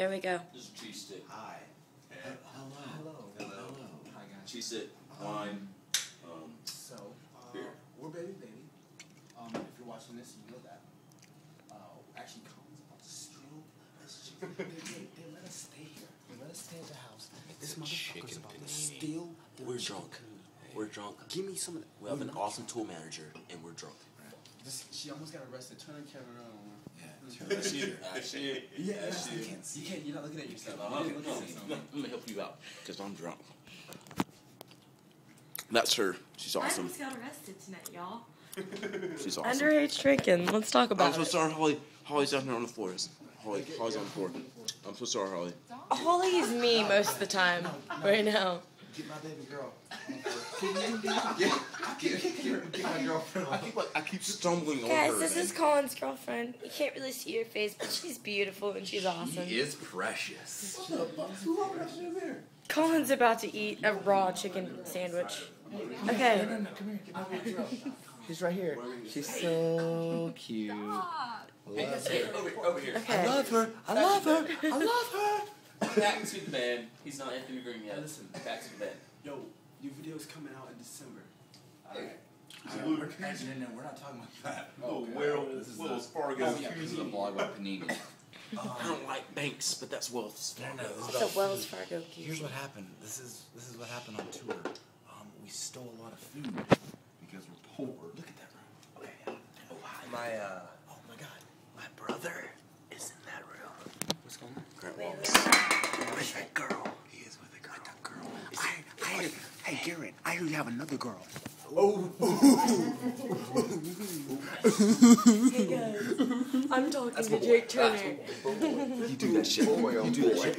There we go. This is cheese stick. Hi. Hello. Hello. Hello. Hi guys. Cheese stick, wine. Um, So, uh, Beer. we're baby baby. Um, if you're watching this, you know that. Uh, actually, Colin's about to steal this chicken. they, they, they let us stay here. They let us stay at the house. This a motherfucker's chicken about to steal. the we're chicken. drunk. We're drunk. Give me some of that. We have an We're not awesome tool manager, and we're drunk. This, she almost got arrested. Turn the camera around. That shit. That shit. Yeah, That yeah, You can't see. You can't, you're not looking at yourself. No, You I'm, didn't at yourself. I'm gonna help you out because I'm drunk. That's her. She's awesome. I awesome. almost got arrested tonight, y'all. She's awesome. Underage drinking. Let's talk about I'm about so sorry, Holly. Holly's down here on the floor. Holly, Holly's on the floor. I'm so sorry, Holly. Holly's me most of the time right now. Get my baby girl. get, get, get, get my girlfriend. I keep like I keep stumbling Guys, over. this is Colin's girlfriend. You can't really see her face, but she's beautiful and she's awesome. is precious. What Who opened up the mirror? Colin's about to eat a raw chicken sandwich. Okay. No, no, come here. Get my girl. She's right here. She's so cute. Hey, hey, over, over here. Okay. I love her. I love her. I love her. Back to the band. He's not Anthony Green yet. Listen. Back to the band. Yo, your video's coming out in December. Alright. We're, no, no, we're not talking about that. Oh, Okay. Will- This is Wells a, Fargo. Oh, yeah, this is a vlog about Panini. I don't like banks, but that's Wells Fargo. It's a Wells Fargo Here's what happened. This is this is what happened on tour. Um, we stole a lot of food because we're poor. Look at that room. Okay. Oh, hi. My, uh. Oh my God. My brother is in that room. What's going on? Grant Wait, Wallace. Where's that girl? He is with a girl. With a girl. I, I heard, hey Garrett, I heard you have another girl. Hey guys, I'm talking to Jake Turner. You do that shit. You do that shit.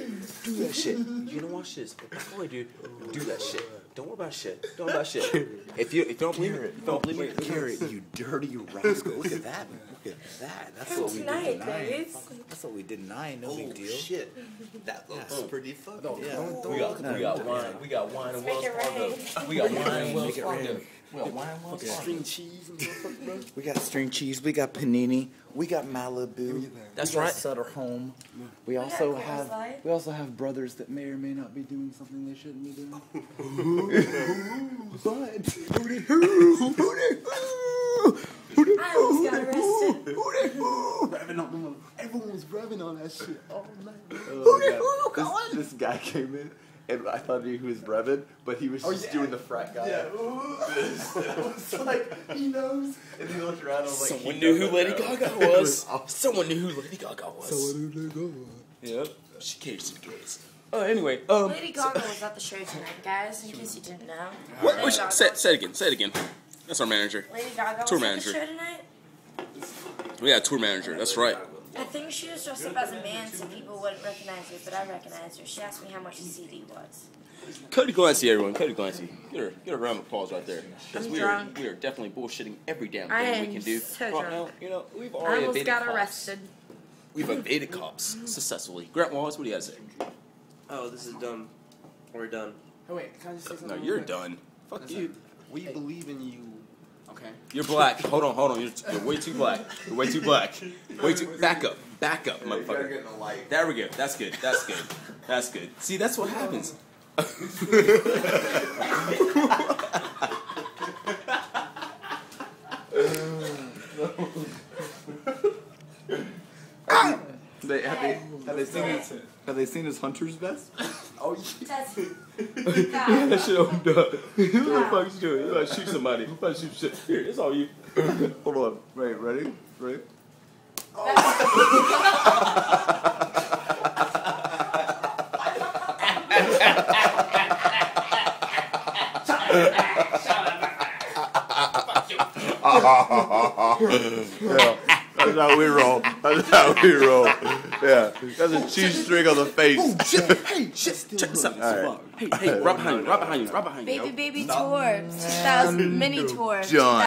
Do that shit. You don't watch this. But boy, dude, do that shit. Don't worry about shit. Don't worry about shit. If you if you don't believe it, if don't believe me, Garrett, you dirty rascal. Look at that. Look at that. That's what we did tonight. babies. That's what we did tonight. No oh big deal. shit, that looks Yeah. pretty fucking. Don't, yeah. don't, don't we got look we got wine. We got wine and Make Wells Fargo. We got wine and Wells Make it rain. Fargo. We got wine and String cheese and motherfucker, bro. We got string cheese. We got panini. We got Malibu. That's we got right. Sutter Home. We got also have Light. we also have brothers that may or may not be doing something they shouldn't be doing. but I almost got arrested. revving on them. Everyone was revving on that shit all night. Oh, God. This, this guy came in. And I thought he was Brevin, but he was oh, just doing the frat guy. Yeah. it's like he knows, and he looked around. and was like, Someone knew who Lady know. Gaga It was. awesome. Someone knew who Lady Gaga was. Someone who knew Gaga. Yep. She carries some gays. Oh, anyway. Um. Lady Gaga was at the show tonight, guys, in case you didn't know. What? Lady Which, Gaga- say, say it again. Say it again. That's our manager. Lady Gaga Tour was manager. at the show tonight. We got a tour manager. That's right. I think she was dressed up as a man so people wouldn't recognize her, but I recognized her. She asked me how much a CD was. Cody Glancy, everyone. Cody Glancy. Get her, get a round of applause right there. 'Cause I'm we drunk. Are, we are definitely bullshitting every damn thing I we can do. so Well, drunk. now, you know, we've I already almost got cops. arrested. We've evaded cops successfully. Grant Wallace, what do you have to say? Oh, this is done. We're done. Hey, wait, can I just say something? No, you're done. Fuck Listen, you. We believe in you. Okay. You're black. hold on, hold on. You're, you're way too black. You're way too black. Way too. Back up. Back up, motherfucker. in the light. There we go. That's good. That's good. That's good. See, that's what happens. They, have, they, have they seen his have they seen his hunter's vest? Oh, That's that shit opened up. what the fuck you doing? You about to shoot somebody. You about to shoot shit. Here, it's all you. Hold on. Wait, ready? Ready? yeah, that's how we roll. That's how we roll. Yeah, that's a oh, cheese string on the face. Oh, hey, shit. Check this out. Hey, hey, right behind you. Right behind you. Right behind you. Baby Baby Tour 2000 mini tour. John.